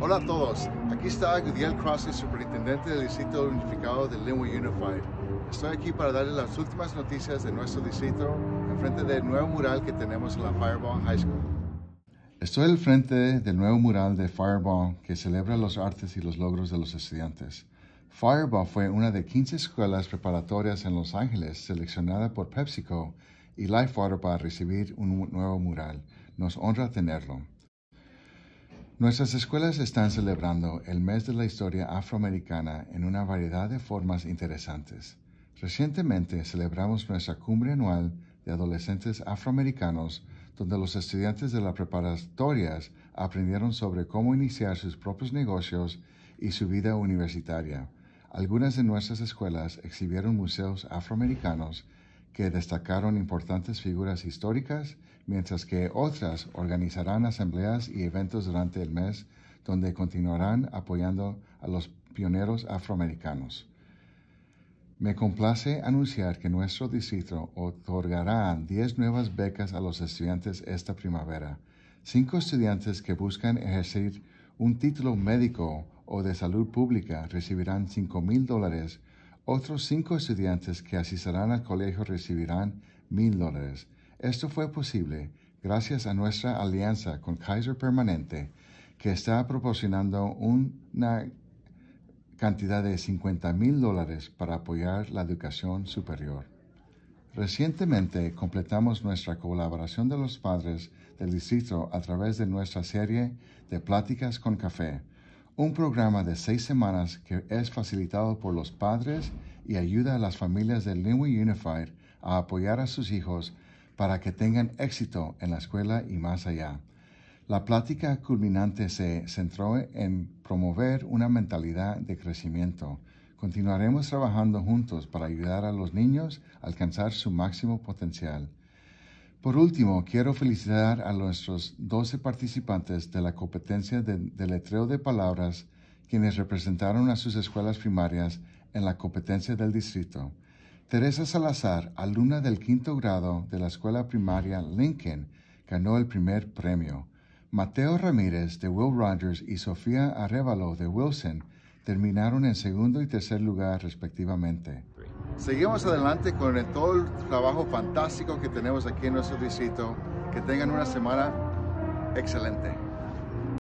Hola a todos, aquí está Gudiel Crossley, superintendente del Distrito Unificado de Linwood Unified. Estoy aquí para darles las últimas noticias de nuestro distrito en frente del nuevo mural que tenemos en la Fireball High School. Estoy al frente del nuevo mural de Fireball que celebra los artes y los logros de los estudiantes. Fireball fue una de 15 escuelas preparatorias en Los Ángeles seleccionada por PepsiCo y Lifewater para recibir un nuevo mural. Nos honra tenerlo. Nuestras escuelas están celebrando el mes de la historia afroamericana en una variedad de formas interesantes. Recientemente celebramos nuestra cumbre anual de adolescentes afroamericanos donde los estudiantes de las preparatorias aprendieron sobre cómo iniciar sus propios negocios y su vida universitaria. Algunas de nuestras escuelas exhibieron museos afroamericanos que destacaron importantes figuras históricas, mientras que otras organizarán asambleas y eventos durante el mes donde continuarán apoyando a los pioneros afroamericanos. Me complace anunciar que nuestro distrito otorgará 10 nuevas becas a los estudiantes esta primavera. Cinco estudiantes que buscan ejercer un título médico o de salud pública recibirán 5 mil dólares otros cinco estudiantes que asistirán al colegio recibirán mil dólares. Esto fue posible gracias a nuestra alianza con Kaiser Permanente, que está proporcionando una cantidad de 50 mil dólares para apoyar la educación superior. Recientemente completamos nuestra colaboración de los padres del distrito a través de nuestra serie de Pláticas con Café un programa de seis semanas que es facilitado por los padres y ayuda a las familias de Linwood Unified a apoyar a sus hijos para que tengan éxito en la escuela y más allá. La plática culminante se centró en promover una mentalidad de crecimiento. Continuaremos trabajando juntos para ayudar a los niños a alcanzar su máximo potencial. Por último, quiero felicitar a nuestros 12 participantes de la competencia de, letreo de palabras quienes representaron a sus escuelas primarias en la competencia del distrito. Teresa Salazar, alumna del quinto grado de la escuela primaria Lincoln, ganó el primer premio. Mateo Ramírez de Will Rogers y Sofía Arevalo de Wilson terminaron en segundo y tercer lugar respectivamente. Seguimos adelante con todo el trabajo fantástico que tenemos aquí en nuestro distrito. Que tengan una semana excelente.